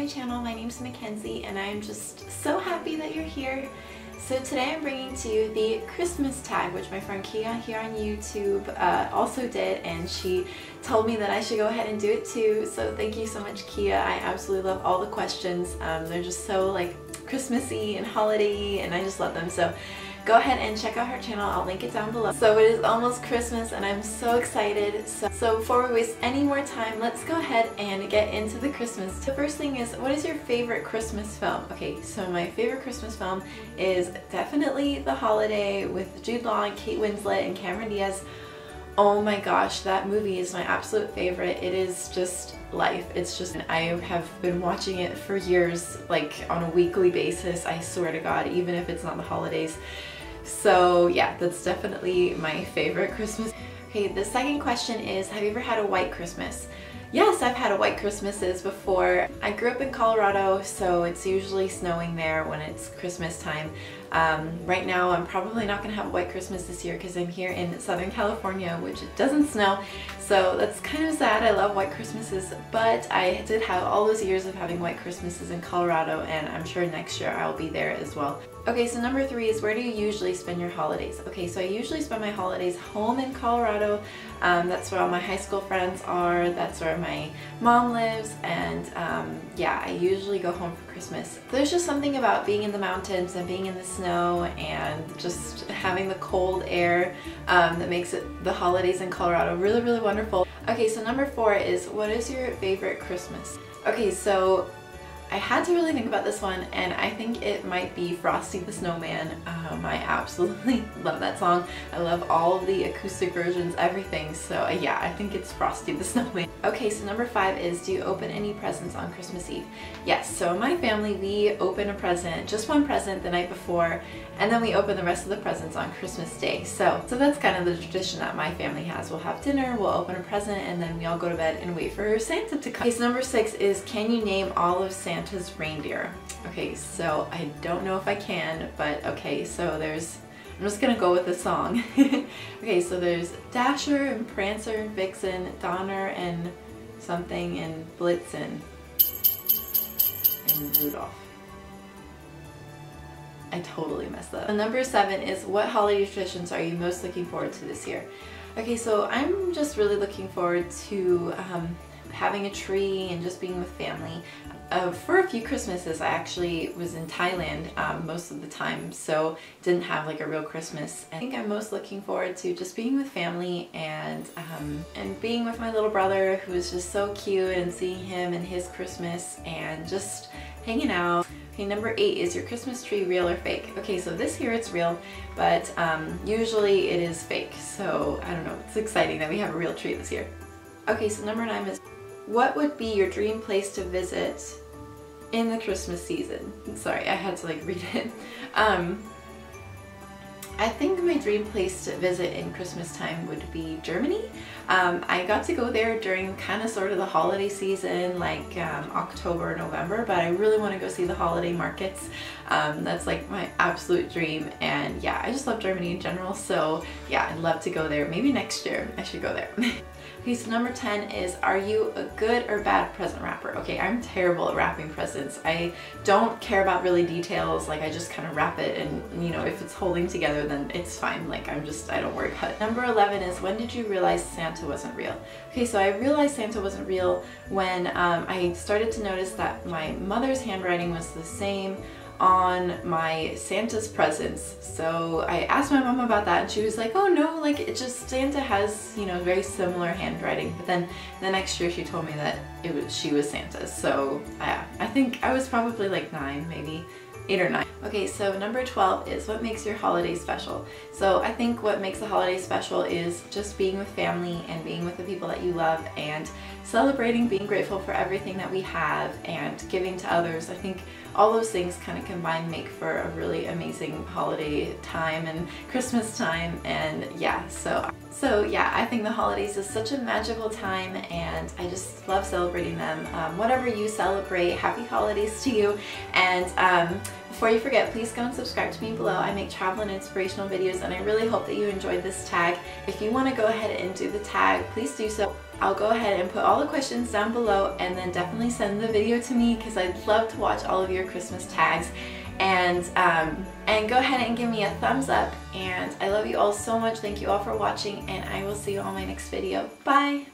my channel. My name's Mackenzie and I'm just so happy that you're here. So today I'm bringing to you the Christmas tag, which my friend Kia here on YouTube uh, also did, and she told me that I should go ahead and do it too. So thank you so much, Kia. I absolutely love all the questions. Um, they're just so like Christmassy and holiday, and I just love them. So go ahead and check out her channel. I'll link it down below. So it is almost Christmas and I'm so excited. So, so before we waste any more time, let's go ahead and get into the Christmas. The first thing is, what is your favorite Christmas film? Okay, so my favorite Christmas film is definitely The Holiday with Jude Law and Kate Winslet and Cameron Diaz. Oh my gosh, that movie is my absolute favorite. It is just life. It's just, I have been watching it for years, like on a weekly basis, I swear to God, even if it's not the holidays. So yeah, that's definitely my favorite Christmas. Okay, the second question is, have you ever had a white Christmas? Yes, I've had a white Christmases before. I grew up in Colorado, so it's usually snowing there when it's Christmas time. Um, right now, I'm probably not going to have a white Christmas this year because I'm here in Southern California, which it doesn't snow. So that's kind of sad. I love white Christmases, but I did have all those years of having white Christmases in Colorado, and I'm sure next year I'll be there as well. Okay, so number three is where do you usually spend your holidays? Okay, so I usually spend my holidays home in Colorado. Um, that's where all my high school friends are. That's where my mom lives. And um, yeah, I usually go home for Christmas. There's just something about being in the mountains and being in the snow and just having the cold air um, that makes it the holidays in Colorado really, really wonderful. Okay, so number four is what is your favorite Christmas? Okay, so I had to really think about this one and I think it might be Frosty the Snowman. Um, I absolutely love that song. I love all the acoustic versions, everything. So uh, yeah, I think it's Frosty the Snowman. Okay, so number five is do you open any presents on Christmas Eve? Yes, so in my family we open a present, just one present the night before and then we open the rest of the presents on Christmas Day. So, so that's kind of the tradition that my family has. We'll have dinner, we'll open a present and then we all go to bed and wait for Santa to come. So number six is can you name all of Santa Santa's reindeer. Okay, so I don't know if I can, but okay, so there's, I'm just gonna go with the song. okay, so there's Dasher and Prancer and Vixen, Donner and something and Blitzen and Rudolph. I totally messed up. number seven is what holiday traditions are you most looking forward to this year? Okay, so I'm just really looking forward to um, having a tree and just being with family. Uh, for a few Christmases I actually was in Thailand um, most of the time so didn't have like a real Christmas. I think I'm most looking forward to just being with family and um, and being with my little brother who is just so cute and seeing him and his Christmas and just hanging out. Okay, number eight, is your Christmas tree real or fake? Okay, so this year it's real, but um, usually it is fake. So I don't know, it's exciting that we have a real tree this year. Okay, so number nine is what would be your dream place to visit in the Christmas season? Sorry, I had to like read it. Um, I think my dream place to visit in Christmas time would be Germany. Um, I got to go there during kind of sort of the holiday season, like um, October, November, but I really want to go see the holiday markets. Um, that's like my absolute dream and yeah, I just love Germany in general, so yeah, I'd love to go there. Maybe next year I should go there. So number 10 is, are you a good or bad present wrapper? Okay, I'm terrible at wrapping presents. I don't care about really details, like I just kind of wrap it and, you know, if it's holding together then it's fine. Like I'm just, I don't worry about it. Number 11 is, when did you realize Santa wasn't real? Okay, so I realized Santa wasn't real when um, I started to notice that my mother's handwriting was the same on my Santa's presents. So I asked my mom about that and she was like, oh no, like it just, Santa has, you know, very similar handwriting. But then the next year she told me that it was, she was Santa. So yeah, I think I was probably like nine, maybe eight or nine. Okay, so number 12 is what makes your holiday special. So I think what makes a holiday special is just being with family and being with the people that you love and celebrating, being grateful for everything that we have and giving to others. I think all those things kind of combined make for a really amazing holiday time and Christmas time and yeah, so So yeah, I think the holidays is such a magical time and I just love celebrating them. Um, whatever you celebrate, happy holidays to you. And um, before you forget, please go and subscribe to me below. I make travel and inspirational videos and I really hope that you enjoyed this tag. If you want to go ahead and do the tag, please do so. I'll go ahead and put all the questions down below and then definitely send the video to me because I'd love to watch all of your Christmas tags and um, and go ahead and give me a thumbs up and I love you all so much thank you all for watching and I will see you on my next video bye